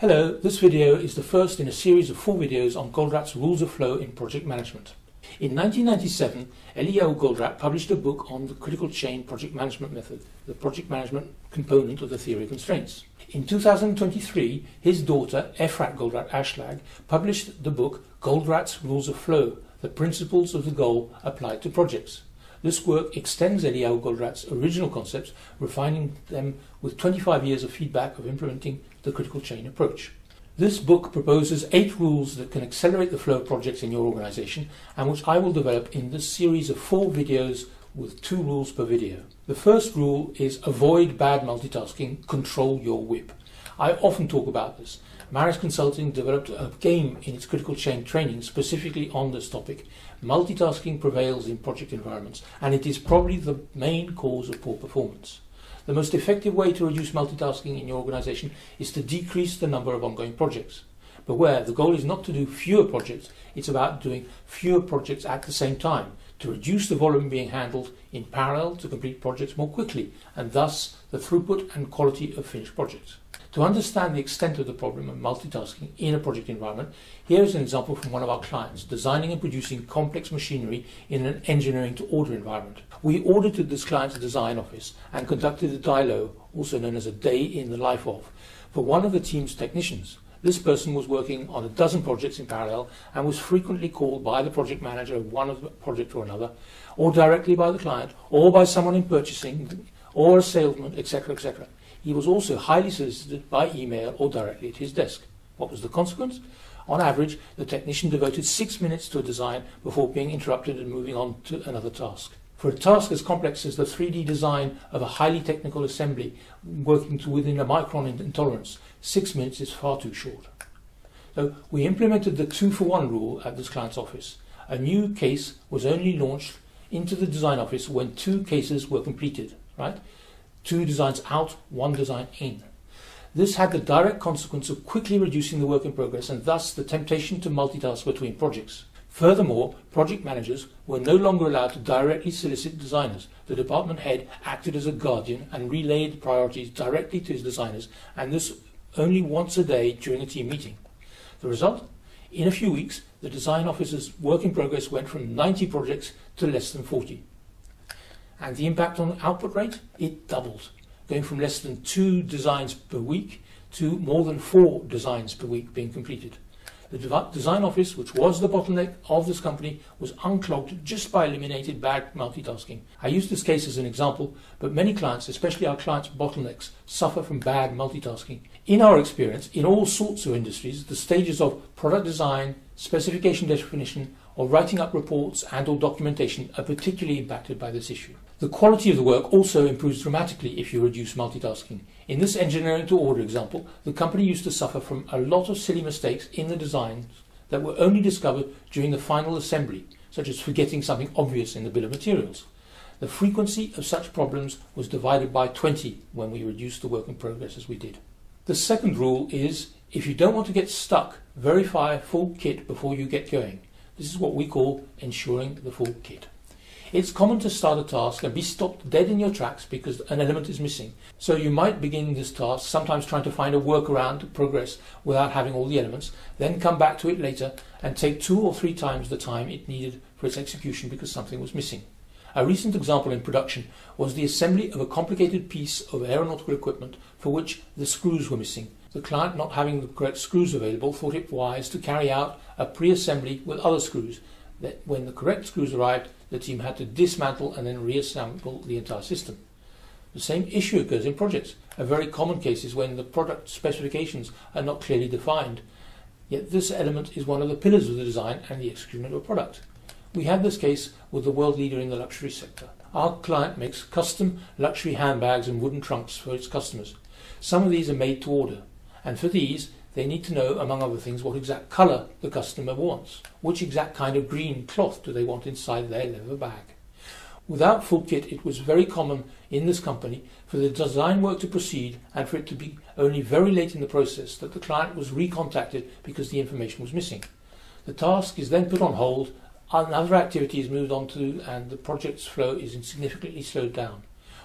Hello, this video is the first in a series of four videos on Goldratt's rules of flow in project management. In 1997, Eliyahu Goldratt published a book on the critical chain project management method, the project management component of the theory of constraints. In 2023, his daughter, Efrat Goldratt Ashlag, published the book Goldratt's Rules of Flow, the principles of the goal applied to projects. This work extends Eliyahu Goldratt's original concepts, refining them with 25 years of feedback of implementing the critical chain approach. This book proposes eight rules that can accelerate the flow of projects in your organization and which I will develop in this series of four videos with two rules per video. The first rule is avoid bad multitasking, control your WIP. I often talk about this. Marris Consulting developed a game in its critical chain training specifically on this topic. Multitasking prevails in project environments and it is probably the main cause of poor performance. The most effective way to reduce multitasking in your organization is to decrease the number of ongoing projects. Where the goal is not to do fewer projects, it's about doing fewer projects at the same time to reduce the volume being handled in parallel to complete projects more quickly and thus the throughput and quality of finished projects. To understand the extent of the problem of multitasking in a project environment, here is an example from one of our clients, designing and producing complex machinery in an engineering to order environment. We audited this client's design office and conducted a DILO, also known as a day in the life of, for one of the team's technicians. This person was working on a dozen projects in parallel and was frequently called by the project manager of one of the project or another, or directly by the client, or by someone in purchasing, or a salesman, etc., etc. He was also highly solicited by email or directly at his desk. What was the consequence? On average, the technician devoted six minutes to a design before being interrupted and moving on to another task. For a task as complex as the 3D design of a highly technical assembly working to within a micron in tolerance, six minutes is far too short. So we implemented the two for one rule at this client's office. A new case was only launched into the design office when two cases were completed, right? Two designs out, one design in. This had the direct consequence of quickly reducing the work in progress and thus the temptation to multitask between projects. Furthermore, project managers were no longer allowed to directly solicit designers. The department head acted as a guardian and relayed priorities directly to his designers, and this only once a day during a team meeting. The result? In a few weeks, the design officer's work in progress went from 90 projects to less than 40. And the impact on output rate? It doubled, going from less than two designs per week to more than four designs per week being completed. The design office, which was the bottleneck of this company, was unclogged just by eliminating bad multitasking. I use this case as an example, but many clients, especially our clients' bottlenecks, suffer from bad multitasking. In our experience, in all sorts of industries, the stages of product design, specification definition, or writing up reports and or documentation are particularly impacted by this issue. The quality of the work also improves dramatically if you reduce multitasking. In this engineering to order example, the company used to suffer from a lot of silly mistakes in the designs that were only discovered during the final assembly, such as forgetting something obvious in the bill of materials. The frequency of such problems was divided by 20 when we reduced the work in progress as we did. The second rule is if you don't want to get stuck, verify full kit before you get going. This is what we call ensuring the full kit. It's common to start a task and be stopped dead in your tracks because an element is missing. So you might begin this task, sometimes trying to find a workaround to progress without having all the elements, then come back to it later and take two or three times the time it needed for its execution because something was missing. A recent example in production was the assembly of a complicated piece of aeronautical equipment for which the screws were missing. The client, not having the correct screws available, thought it wise to carry out a pre-assembly with other screws that when the correct screws arrived, the team had to dismantle and then reassemble the entire system. The same issue occurs in projects. A very common case is when the product specifications are not clearly defined, yet this element is one of the pillars of the design and the execution of a product. We had this case with the world leader in the luxury sector. Our client makes custom luxury handbags and wooden trunks for its customers. Some of these are made to order, and for these, they need to know, among other things, what exact colour the customer wants. Which exact kind of green cloth do they want inside their leather bag? Without full kit, it was very common in this company for the design work to proceed and for it to be only very late in the process that the client was recontacted because the information was missing. The task is then put on hold, another activity is moved on to, and the project's flow is significantly slowed down.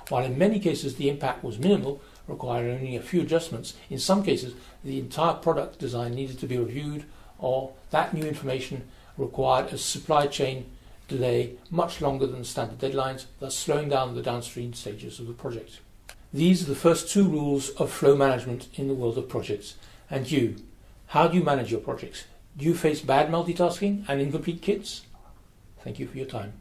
While in many cases the impact was minimal, required only a few adjustments. In some cases, the entire product design needed to be reviewed, or that new information required a supply chain delay much longer than standard deadlines, thus slowing down the downstream stages of the project. These are the first two rules of flow management in the world of projects. And you, how do you manage your projects? Do you face bad multitasking and incomplete kits? Thank you for your time.